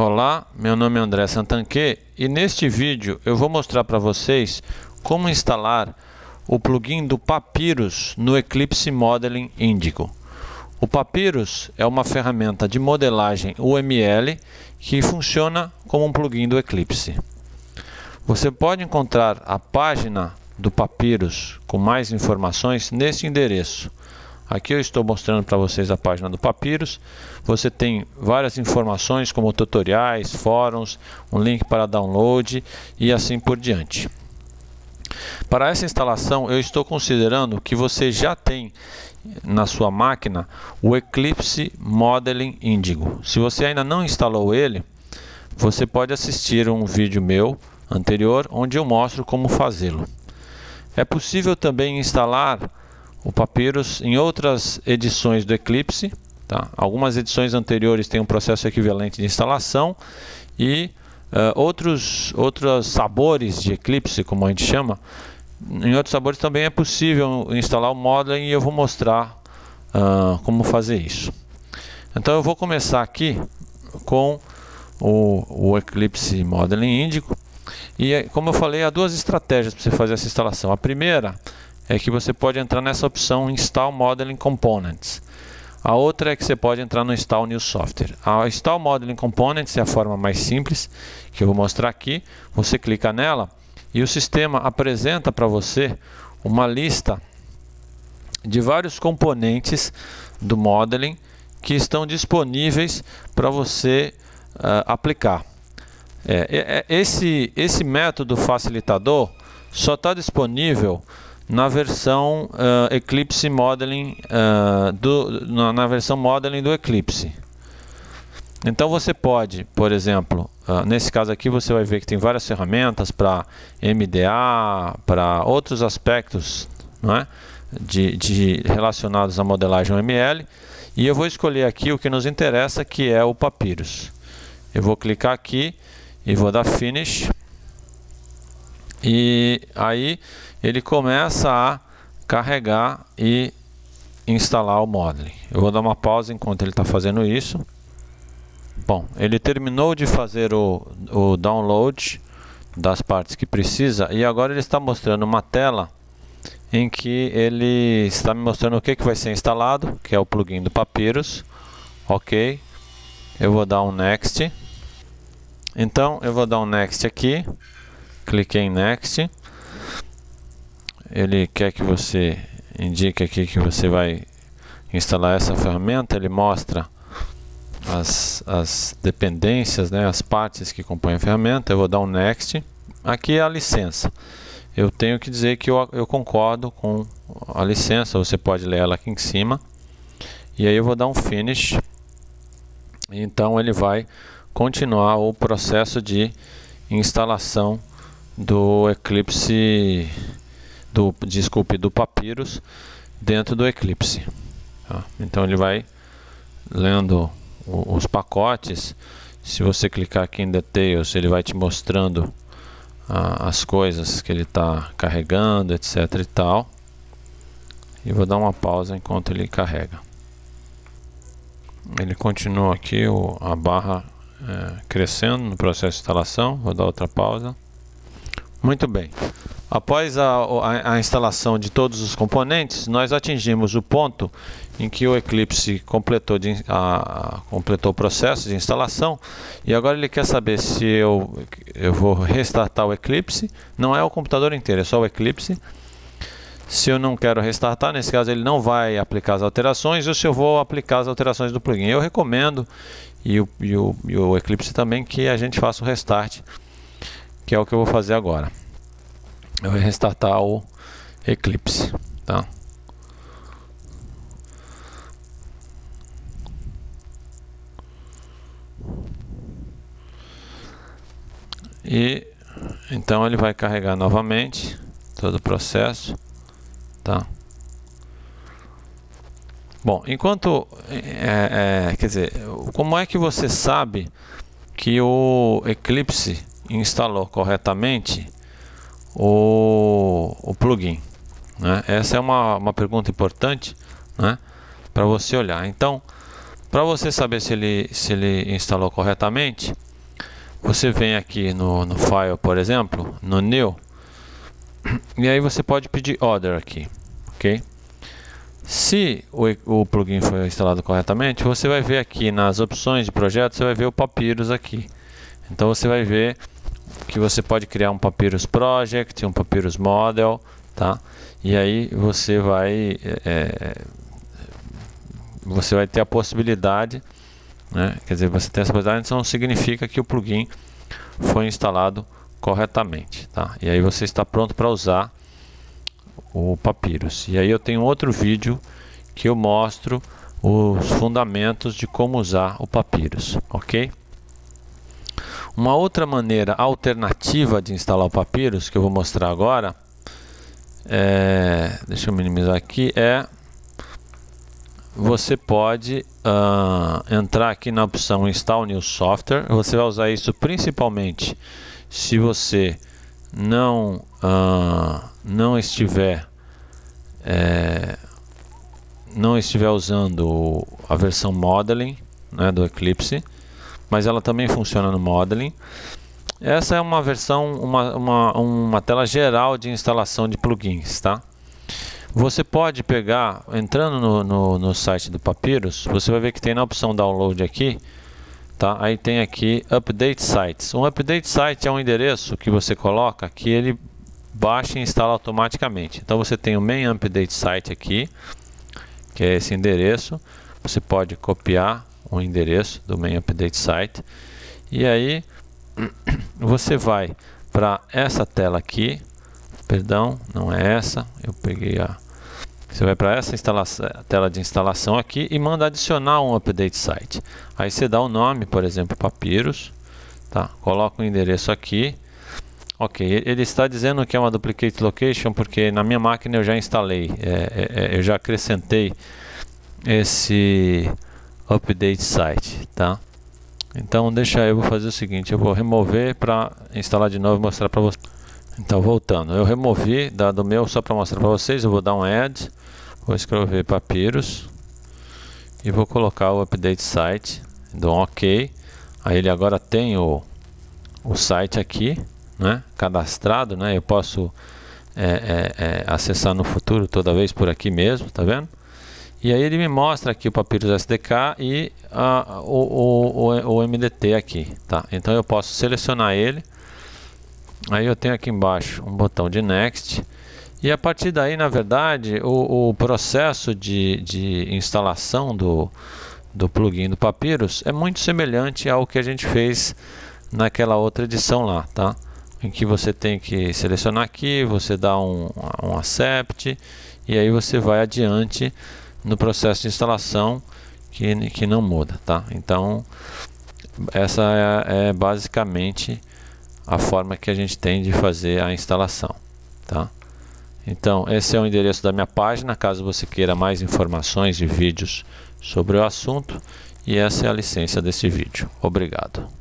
Olá, meu nome é André Santanque e neste vídeo eu vou mostrar para vocês como instalar o plugin do Papyrus no Eclipse Modeling Indigo. O Papyrus é uma ferramenta de modelagem UML que funciona como um plugin do Eclipse. Você pode encontrar a página do Papyrus com mais informações nesse endereço Aqui eu estou mostrando para vocês a página do Papyrus. Você tem várias informações como tutoriais, fóruns, um link para download e assim por diante. Para essa instalação eu estou considerando que você já tem na sua máquina o Eclipse Modeling Indigo. Se você ainda não instalou ele, você pode assistir um vídeo meu anterior onde eu mostro como fazê-lo. É possível também instalar o Papyrus em outras edições do Eclipse. Tá? Algumas edições anteriores têm um processo equivalente de instalação e uh, outros, outros sabores de Eclipse, como a gente chama, em outros sabores também é possível instalar o Modeling e eu vou mostrar uh, como fazer isso. Então eu vou começar aqui com o, o Eclipse Modeling Índico e como eu falei, há duas estratégias para você fazer essa instalação. A primeira é que você pode entrar nessa opção Install Modeling Components. A outra é que você pode entrar no Install New Software. A Install Modeling Components é a forma mais simples, que eu vou mostrar aqui. Você clica nela e o sistema apresenta para você uma lista de vários componentes do modeling que estão disponíveis para você uh, aplicar. É, é, esse, esse método facilitador só está disponível na versão uh, Eclipse Modeling uh, do, na, na, versão Modeling do Eclipse. Então você pode, por exemplo, uh, nesse caso aqui você vai ver que tem várias ferramentas para MDA, para outros aspectos não é? de, de relacionados à modelagem UML. E eu vou escolher aqui o que nos interessa, que é o Papyrus. Eu vou clicar aqui e vou dar Finish. E aí ele começa a carregar e instalar o Modeling. Eu vou dar uma pausa enquanto ele está fazendo isso. Bom, ele terminou de fazer o, o download das partes que precisa e agora ele está mostrando uma tela em que ele está me mostrando o que, que vai ser instalado, que é o plugin do Papyrus. Ok, eu vou dar um Next. Então eu vou dar um Next aqui, cliquei em Next ele quer que você indique aqui que você vai instalar essa ferramenta, ele mostra as, as dependências, né, as partes que compõem a ferramenta, eu vou dar um Next, aqui é a licença, eu tenho que dizer que eu, eu concordo com a licença, você pode ler ela aqui em cima, e aí eu vou dar um Finish, então ele vai continuar o processo de instalação do Eclipse do, desculpe, do Papyrus dentro do Eclipse. Tá? Então ele vai lendo os pacotes. Se você clicar aqui em Details, ele vai te mostrando ah, as coisas que ele está carregando, etc e tal. E vou dar uma pausa enquanto ele carrega. Ele continua aqui o, a barra é, crescendo no processo de instalação. Vou dar outra pausa. Muito bem. Após a, a, a, instalação de todos os componentes, nós atingimos o ponto em que o Eclipse completou, de, a, completou o processo de instalação e agora ele quer saber se eu, eu vou restartar o Eclipse. Não é o computador inteiro, é só o Eclipse. Se eu não quero restartar, nesse caso ele não vai aplicar as alterações ou se eu vou aplicar as alterações do plugin. Eu recomendo, e o, e o, e o Eclipse também, que a gente faça o restart, que é o que eu vou fazer agora eu vou restartar o Eclipse, tá? E então ele vai carregar novamente todo o processo, tá? Bom, enquanto é, é, quer dizer, como é que você sabe que o Eclipse instalou corretamente o, o plugin? Né? Essa é uma, uma pergunta importante né? para você olhar. Então, para você saber se ele, se ele instalou corretamente, você vem aqui no, no File, por exemplo, no New, e aí você pode pedir Order aqui, ok? Se o, o plugin foi instalado corretamente, você vai ver aqui nas opções de projeto, você vai ver o Papyrus aqui. Então você vai ver que você pode criar um Papyrus Project, um Papyrus Model, tá? E aí você vai é, é você vai ter a possibilidade, né? Quer dizer, você tem essa possibilidade, então significa que o plugin foi instalado corretamente, tá? E aí você está pronto para usar o Papyrus. E aí eu tenho outro vídeo que eu mostro os fundamentos de como usar o Papyrus, ok? Uma outra maneira alternativa de instalar o Papyrus, que eu vou mostrar agora, é, deixa eu minimizar aqui, é você pode uh, entrar aqui na opção Install New Software. Você vai usar isso principalmente se você não, uh, não estiver é, não estiver usando a versão Modeling né, do Eclipse mas ela também funciona no Modeling. Essa é uma versão, uma, uma, uma tela geral de instalação de plugins, tá? Você pode pegar, entrando no, no, no, site do Papyrus, você vai ver que tem na opção Download aqui, tá? Aí tem aqui Update Sites. Um Update Site é um endereço que você coloca que ele baixa e instala automaticamente. Então você tem o Main Update Site aqui, que é esse endereço. Você pode copiar o endereço do main update site. E aí você vai para essa tela aqui. Perdão não é essa. Eu peguei a você vai para essa tela de instalação aqui e manda adicionar um update site. Aí você dá o nome por exemplo papyrus tá? Coloca o endereço aqui. Ok ele está dizendo que é uma duplicate location porque na minha máquina eu já instalei é, é, é eu já acrescentei esse update site, tá? Então deixa eu vou fazer o seguinte, eu vou remover para instalar de novo e mostrar para vocês. Então voltando, eu removi da, do meu só para mostrar para vocês, eu vou dar um add, vou escrever papyrus e vou colocar o update site, dou um ok, aí ele agora tem o, o site aqui, né, cadastrado, né, eu posso é, é, é, acessar no futuro toda vez por aqui mesmo, tá vendo? E aí ele me mostra aqui o Papyrus SDK e uh, o, o, o, MDT aqui, tá? Então eu posso selecionar ele. Aí eu tenho aqui embaixo um botão de Next. E a partir daí, na verdade, o, o processo de, de instalação do, do plugin do Papyrus é muito semelhante ao que a gente fez naquela outra edição lá, tá? Em que você tem que selecionar aqui, você dá um, um accept e aí você vai adiante no processo de instalação que, que não muda, tá? Então, essa é, é basicamente a forma que a gente tem de fazer a instalação, tá? Então, esse é o endereço da minha página, caso você queira mais informações e vídeos sobre o assunto. E essa é a licença desse vídeo. Obrigado.